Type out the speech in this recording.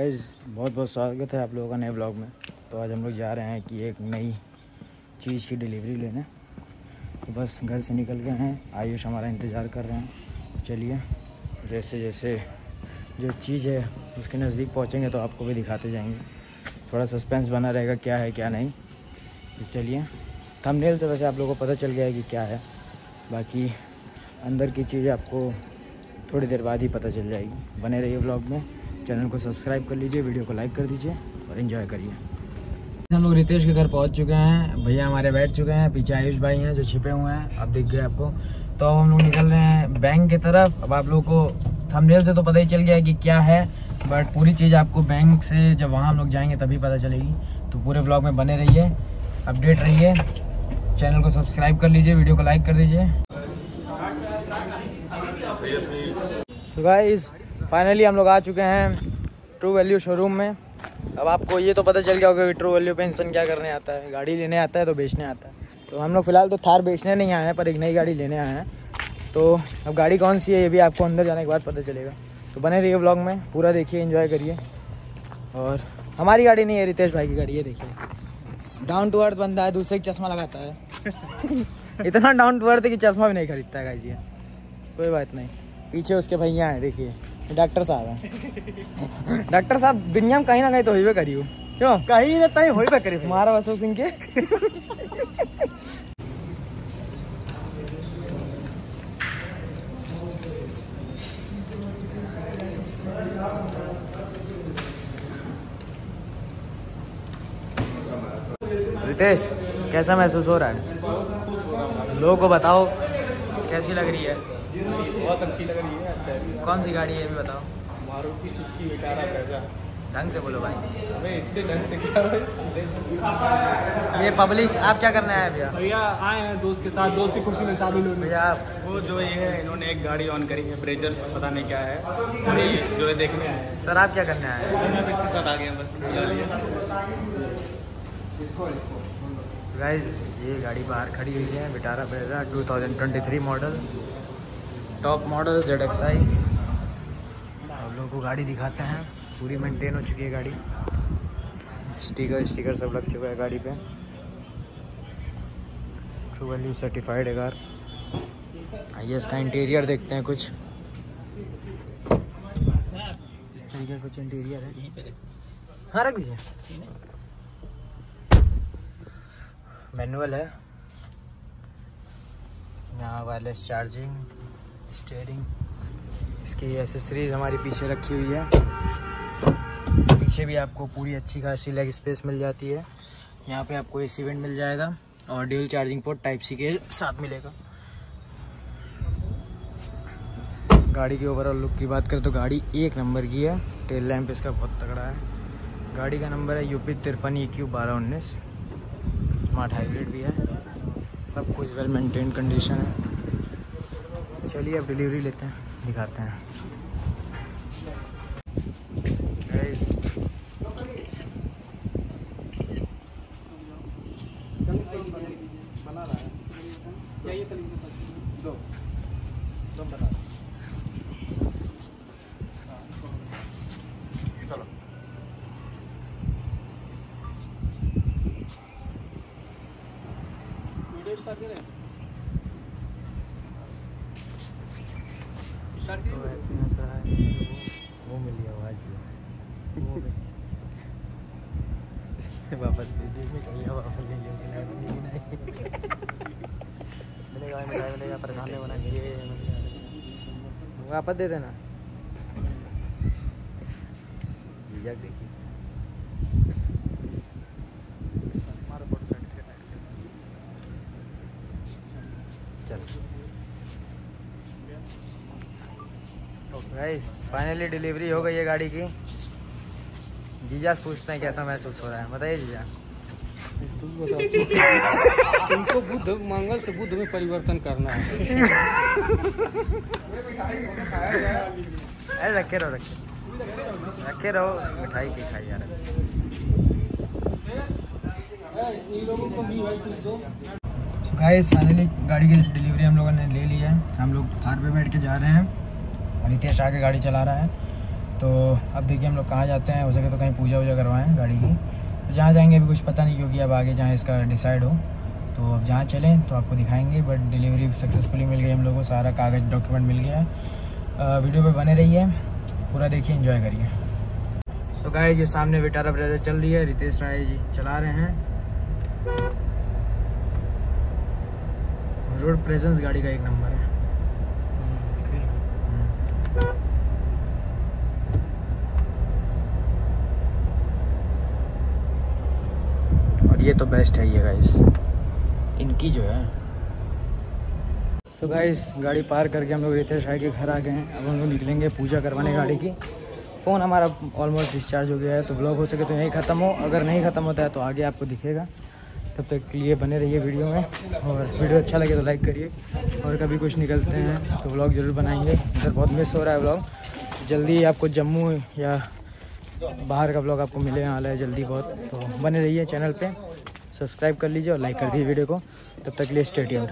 Guys बहुत बहुत स्वागत है आप लोगों का नए ब्लॉग में। तो आज हम लोग जा रहे हैं कि एक नई चीज़ की डिलीवरी लेने। तो बस घर से निकल गए हैं। आयुष हमारा इंतज़ार कर रहे हैं। तो चलिए, जैसे जैसे जो चीज़ है, उसके नज़दीक पहुँचेंगे तो आपको भी दिखाते जाएँगे। थोड़ा सस्पेंस बना रहेगा, क्या है, क्या नहीं। तो चलिए थंबनेल से वैसे आप लोगों को पता चल गया है कि क्या है। बाकी अंदर की चीज़ आपको थोड़ी देर बाद ही पता चल जाएगी। बने रहिए ब्लॉग में। चैनल को सब्सक्राइब कर लीजिए, वीडियो को लाइक कर दीजिए और इन्जॉय करिए। हम लोग रितेश के घर पहुँच चुके हैं, भैया हमारे बैठ चुके हैं, पीछे आयुष भाई हैं जो छिपे हुए हैं, अब दिख गए आपको। तो अब हम लोग निकल रहे हैं बैंक की तरफ़। अब आप लोग को थंबनेल से तो पता ही चल गया कि क्या है बट पूरी चीज़ आपको बैंक से जब वहाँ हम लोग जाएँगे तभी पता चलेगी। तो पूरे ब्लॉग में बने रहिए अपडेट रहिए चैनल को सब्सक्राइब कर लीजिए, वीडियो को लाइक कर दीजिए। फाइनली हम लोग आ चुके हैं ट्रू वैल्यू शोरूम में। अब आपको ये तो पता चल गया होगा कि ट्रू वैल्यू पे इंसान क्या करने आता है। गाड़ी लेने आता है तो बेचने आता है। तो हम लोग फ़िलहाल तो थार बेचने नहीं आए हैं पर एक नई गाड़ी लेने आए हैं। तो अब गाड़ी कौन सी है ये भी आपको अंदर जाने के बाद पता चलेगा। तो बने रहिए ब्लॉग में पूरा देखिए इन्जॉय करिए। और हमारी गाड़ी नहीं है रितेश भाई की गाड़ी है देखिए। डाउन टू अर्थ बंदा है दूसरे की चश्मा लगाता है। इतना डाउन टू अर्थ है कि चश्मा भी नहीं खरीदता है गाइस ये। कोई बात नहीं। पीछे उसके भैया हैं देखिए। डॉक्टर साहब है। डॉक्टर साहब दुनिया में कहीं ना कहीं तो होइबे करियो। क्यों? कहीं ना कहीं होई करे हमारा अशोक सिंह के। रितेश कैसा महसूस हो रहा है? लोगों को बताओ कैसी लग रही है? बहुत अच्छी लग रही है कौन सी गाड़ी है ये भी बताओ। मारुति सुजुकी विटारा पैसा ढंग से बोलो भाई। अबे इससे ढंग से क्या ये पब्लिक आप क्या करने आए भैया? भैया आए हैं दोस्त के साथ दोस्त की खुशी में शामिल होने भैया आप वो जो ये है इन्होंने एक गाड़ी ऑन करी है ब्रेजर्स पता नहीं क्या है। ये जो है देखने आए हैं। सर आप क्या करने आए हैं? इसके साथ आ बस गाइज़ ये गाड़ी बाहर खड़ी हुई है Vitara Brezza 2023 model top model Z X I आप लोगों को गाड़ी दिखाते हैं। पूरी मेंटेन हो चुकी है गाड़ी। स्टिकर स्टिकर सब लग चुका है गाड़ी पे। ट्रू वैल्यू सर्टिफाइड है कार। आइए इसका इंटीरियर देखते हैं कुछ। इस तरीके का कुछ इंटीरियर है। हाँ रख दीजिए। मैनुअल है। यहाँ वायरलेस चार्जिंग स्टेयरिंग इसकी एसेसरीज हमारी पीछे रखी हुई है। पीछे भी आपको पूरी अच्छी खासी लेग स्पेस मिल जाती है। यहाँ पे आपको एसी वेंट मिल जाएगा और dual charging port type C के साथ मिलेगा। गाड़ी की ओवरऑल लुक की बात करें तो गाड़ी एक नंबर की है। टेल लैम्प इसका बहुत तगड़ा है। गाड़ी का नंबर है यूपी तिरपन ई क्यू बारह उन्नीस। स्मार्ट हाइब्रिड भी है। सब कुछ वेल मेंटेन कंडीशन है। चलिए अब डिलीवरी लेते हैं। दिखाते हैं। वीडियो स्टार्ट करें। तो ऐसे हंस रहा है वो वो मिली आवाज़ वापस दीजिए वापस ले जाऊँगी नहीं नहीं मिलेगा मिठाई मिलेगा परेशान नहीं होना चाहिए। वापस दे देना। देखिए हमारा फ़ोटो सर्टिफिकेट चल तो गाइस फाइनली डिलीवरी हो गई है गाड़ी की। जीजा से पूछते हैं कैसा महसूस हो रहा है। बताइए जीजा। तुमको बुद्ध मंगल से बुद्ध में परिवर्तन करना है। अरे रखे रहो रखे। रखे रहो मिठाई की खाई यार। गाइस फाइनली गाड़ी की डिलीवरी हम लोगों ने ले ली है। हम लोग थार पे बैठ के जा रहे हैं। रितेश आगे गाड़ी चला रहा है। तो अब देखिए हम लोग कहाँ जाते हैं, हो सके तो कहीं पूजा वूजा करवाएँ गाड़ी की। तो जहाँ जाएँगे अभी कुछ पता नहीं, क्योंकि अब आगे जहाँ इसका डिसाइड हो। तो अब जहाँ चलें तो आपको दिखाएँगे बट डिलीवरी सक्सेसफुली मिल गई हम लोग को, सारा कागज़ डॉक्यूमेंट मिल गया है। वीडियो पर बने रहिए, पूरा देखिए इन्जॉय करिए। तो गाय ये सामने विटारा ब्रदर चल रही है, रितेश राय जी चला रहे हैं। रोड प्रेजेंस गाड़ी का एक नंबर है। और ये तो बेस्ट है ये गाइस इनकी जो है। सो so गाइस गाड़ी पार करके हम लोग रितेश राय के घर आ गए हैं। अब हम लोग निकलेंगे पूजा करवाने गाड़ी की। फ़ोन हमारा ऑलमोस्ट डिस्चार्ज हो गया है तो व्लॉग हो सके तो यहीं ख़त्म हो। अगर नहीं ख़त्म होता है तो आगे आपको दिखेगा। तब तक लिए बने रहिए वीडियो में। और वीडियो अच्छा लगे तो लाइक करिए। और कभी कुछ निकलते हैं तो व्लॉग ज़रूर बनाएँगे। इधर बहुत मिस हो रहा है व्लॉग जल्दी आपको जम्मू या बाहर का ब्लॉग आपको मिलने वाला है जल्दी बहुत। तो बने रहिए चैनल पे सब्सक्राइब कर लीजिए और लाइक कर दीजिए वीडियो को। तब तक लिए स्टेडियम